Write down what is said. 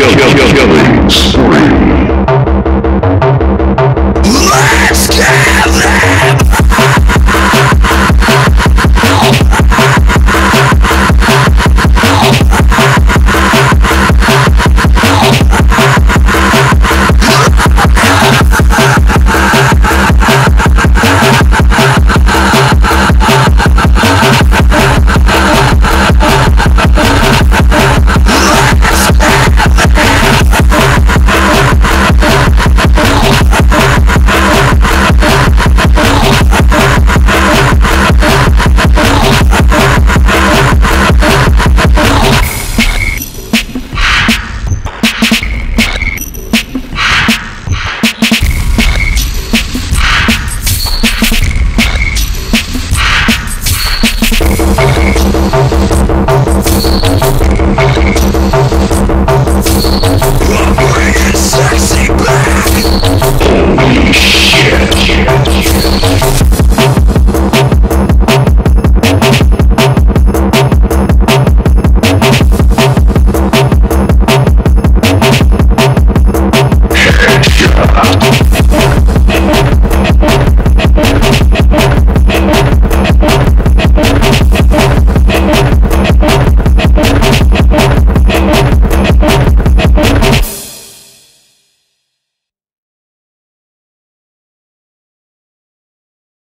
I